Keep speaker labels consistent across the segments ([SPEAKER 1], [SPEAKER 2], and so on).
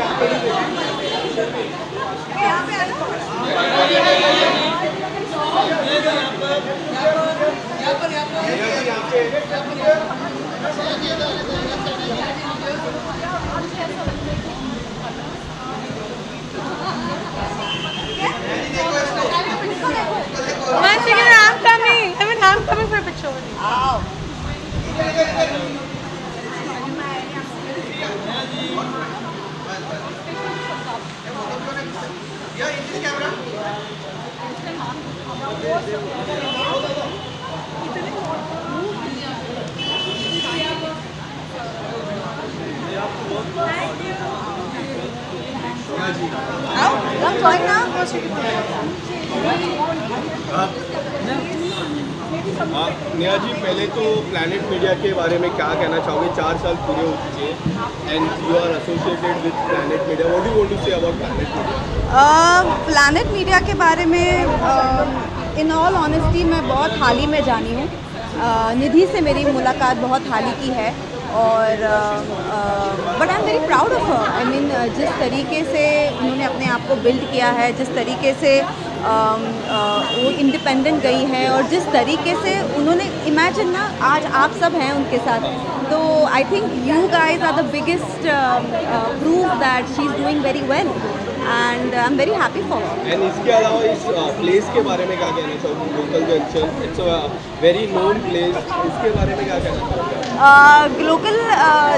[SPEAKER 1] One Yeah, in
[SPEAKER 2] this camera. Không,
[SPEAKER 3] lắm. Neha ji, पहले तो planet Media के बारे में क्या कहना चाहोगे? चार साल पूरे हो चुके हैं and you are associated with Planet Media what do want to say about Planet Media
[SPEAKER 2] Planet Media के बारे में इन ऑल ऑनेस्टी मैं बहुत हाल ही में जानी हूँ। निधि से मेरी मुलाकात बहुत हाल ही की है और but I am very proud of I mean जिस तरीके से उन्होंने अपने आप को बिल्ड किया है, जिस तरीके से वो इंडिपेंडेंट गई हैं और जिस तरीके से उन्होंने इमेजिन ना आज आप सब हैं उनके साथ। तो I think you guys are the biggest proof that she is doing very well and I am very happy for
[SPEAKER 3] and इसके अलावा इस प्लेस के बारे में क्या कहना चाहोगे? Local junction it's a very known place इसके बारे में क्या कहना चाहोगे?
[SPEAKER 2] लोकल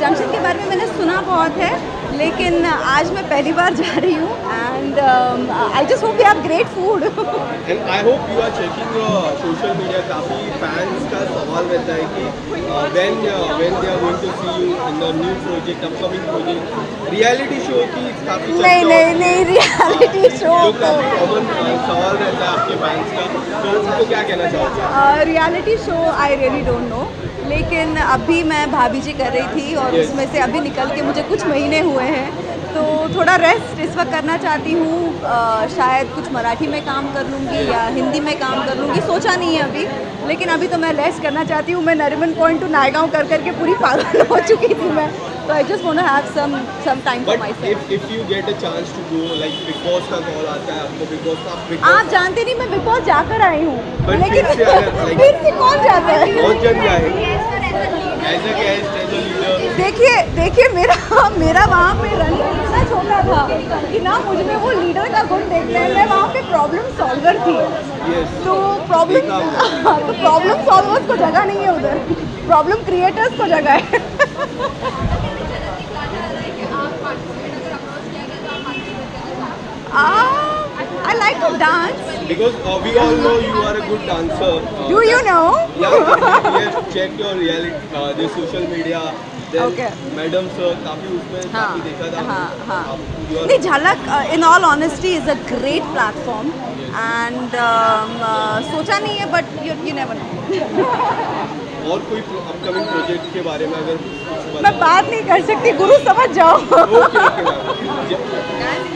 [SPEAKER 2] जंक्शन के बारे में मैंने सुना बहुत है। लेकिन आज मैं पहली बार जा रही हूँ and I just hope you have great food
[SPEAKER 3] and I hope you are checking social media काफ़ी फैंस का सवाल रहता है कि when when they are going to see you in the new project upcoming project reality show की काफ़ी
[SPEAKER 2] नहीं नहीं नहीं रियलिटी शो को
[SPEAKER 3] कॉमन सवाल रहता है आपके फैंस का तो उनको क्या कहना चाहोगे?
[SPEAKER 2] Reality show I really don't know लेकिन अभी मैं भाभी जी कर रही थी और
[SPEAKER 3] Yes.
[SPEAKER 2] उसमें से अभी निकल के मुझे कुछ महीने हुए हैं। तो थोड़ा रेस्ट इस वक्त करना चाहती हूँ। शायद कुछ मराठी में काम कर लूँगी या हिंदी में काम कर लूँगी सोचा नहीं है अभी। लेकिन अभी तो मैं रेस्ट करना चाहती हूँ। मैं नरिमन पॉइंट टू नायगांव कर करके पूरी पागल हो चुकी थी मैं। तो I just want to have some some time for my
[SPEAKER 3] but if if you get a chance to go like Bigg Boss का कॉल आता है आपको बिग बॉस आप बिग
[SPEAKER 2] आप जानते नहीं मैं बिग बॉस जाकर आई हूँ। लेकिन
[SPEAKER 3] फिर से like-
[SPEAKER 2] कौन जाता है?
[SPEAKER 3] बहुत जन जाएँगे as a guest as a leader
[SPEAKER 2] देखिए देखिए मेरा मेरा वहाँ पे रंग इतना छोटा था कि ना मुझमें वो लीडर का गुण देखते हैं मैं वहाँ पे प्रॉब्लम सॉल्वर थी।
[SPEAKER 3] यस
[SPEAKER 2] तो प्रॉब्लम तो प्रॉब्लम सॉल्वर्स को जगह नहीं है उधर। प्रॉब्लम क्रिएटर्स को जगह है। I like to dance
[SPEAKER 3] Because uh, we all know you are a good dancer. Uh,
[SPEAKER 2] do you know
[SPEAKER 3] Yeah, we have checked your reality, uh, the social media.
[SPEAKER 2] Okay.
[SPEAKER 3] Madam sir, काफ़ी उसमें
[SPEAKER 2] हाँ
[SPEAKER 3] काफ़ी देखा था।
[SPEAKER 2] हाँ हाँ।
[SPEAKER 3] you
[SPEAKER 2] नहीं Jhalak in all honesty is a great platform and सोचा नहीं है but you you never know
[SPEAKER 3] और कोई अपकमिंग प्रोजेक्ट के बारे में अगर
[SPEAKER 2] मैं
[SPEAKER 3] बात
[SPEAKER 2] नहीं कर सकती गुरु समझ जाओ।